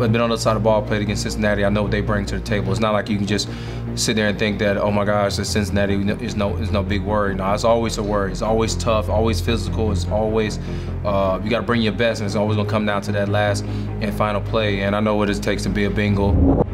I've been on the side of the ball, played against Cincinnati. I know what they bring to the table. It's not like you can just sit there and think that, oh my gosh, it's Cincinnati is no is no big worry. No, it's always a worry. It's always tough, always physical. It's always uh, you got to bring your best, and it's always gonna come down to that last and final play. And I know what it takes to be a Bengal.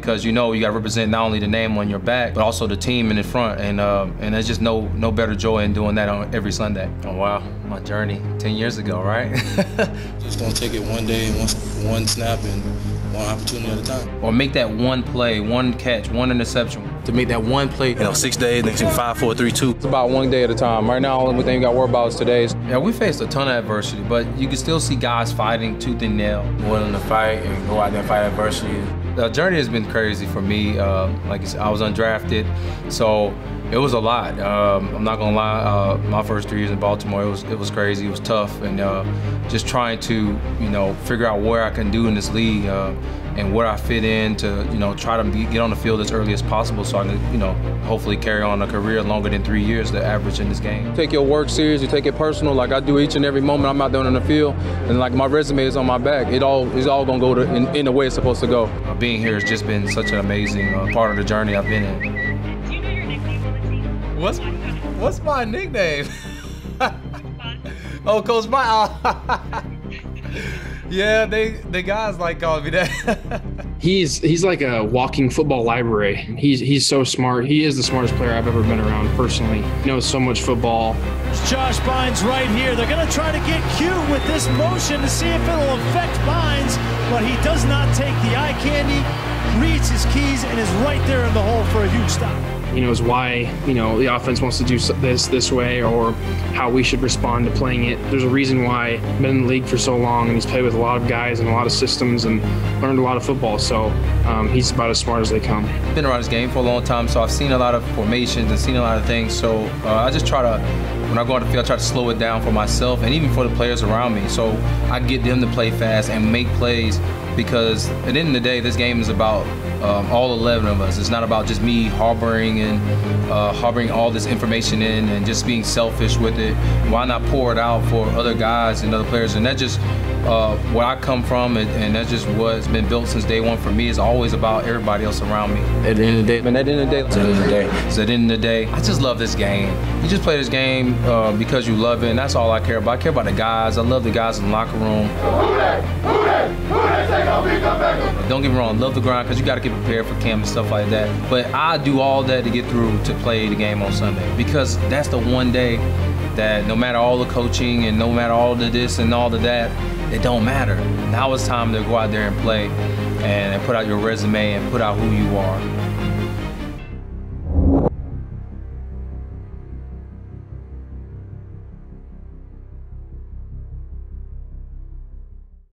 Because you know you got to represent not only the name on your back, but also the team in the front. And uh, and there's just no no better joy in doing that on every Sunday. Oh wow, my journey 10 years ago, right? just gonna take it one day, one one snap, and one opportunity at a time. Or make that one play, one catch, one interception. To make that one play, you know, six days, next thing five, four, three, two. It's about one day at a time. Right now, only thing you got to worry about is today's. Yeah, we faced a ton of adversity, but you can still see guys fighting tooth and nail. Willing to fight and go out there and fight adversity the journey has been crazy for me. Uh, like I, said, I was undrafted, so it was a lot. Um, I'm not gonna lie. Uh, my first three years in Baltimore, it was it was crazy. It was tough, and uh, just trying to you know figure out where I can do in this league uh, and where I fit in to you know try to be, get on the field as early as possible, so I can you know hopefully carry on a career longer than three years, the average in this game. Take your work serious. You take it personal, like I do each and every moment I'm out there on the field, and like my resume is on my back. It all is all gonna go to, in, in the way it's supposed to go. Being here has just been such an amazing uh, part of the journey I've been in. What's what's my nickname? oh, Coach Mike. yeah, they the guys like calling me that. he's he's like a walking football library. He's he's so smart. He is the smartest player I've ever been around personally. He knows so much football. Josh Bynes right here. They're going to try to get cute with this motion to see if it'll affect Bynes, but he does not take the eye candy, reads his keys, and is right there in the hole for a huge stop he is why you know the offense wants to do this this way or how we should respond to playing it. There's a reason why been in the league for so long and he's played with a lot of guys and a lot of systems and learned a lot of football. So um, he's about as smart as they come. Been around this game for a long time, so I've seen a lot of formations and seen a lot of things. So uh, I just try to when I go on the field, I try to slow it down for myself and even for the players around me. So I get them to play fast and make plays because at the end of the day, this game is about um, all 11 of us. It's not about just me harboring and uh, harboring all this information in and just being selfish with it. Why not pour it out for other guys and other players? And that's just uh, where I come from, and, and, that's just what's been built since day one for me. Is always about everybody else around me. At the end of the day, man. At the end of the day, at the end of the day, so at the end of the day, I just love this game. You just play this game uh, because you love it, and that's all I care about. I care about the guys. I love the guys in the locker room. Don't get me wrong, love the grind because you got to get prepared for camp and stuff like that. But I do all that to get through to play the game on Sunday because that's the one day that no matter all the coaching and no matter all the this and all the that, it don't matter. Now it's time to go out there and play and put out your resume and put out who you are.